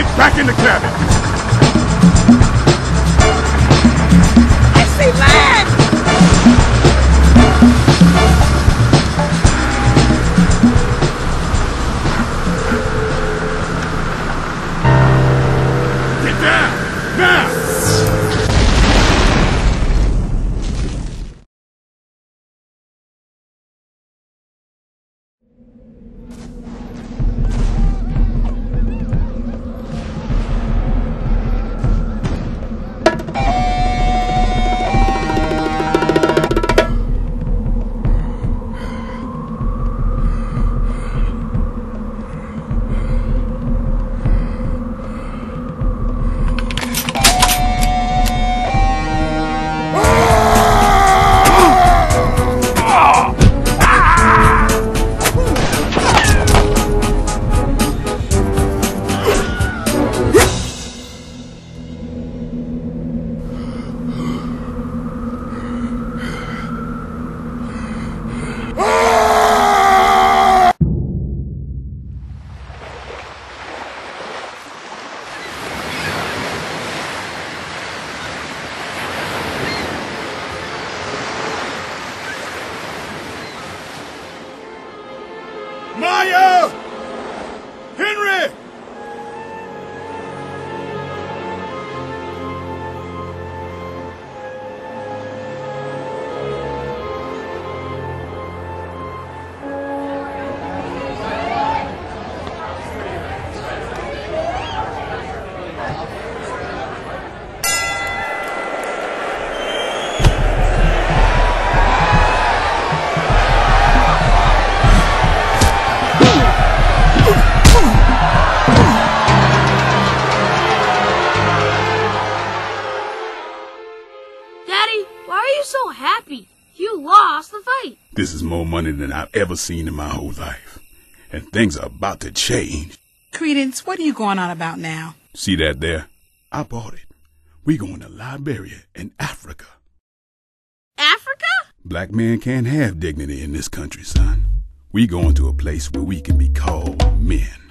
Get back in the cabin! Are you so happy? You lost the fight. This is more money than I've ever seen in my whole life. And things are about to change. Credence, what are you going on about now? See that there? I bought it. We going to Liberia in Africa. Africa? Black men can't have dignity in this country, son. We going to a place where we can be called men.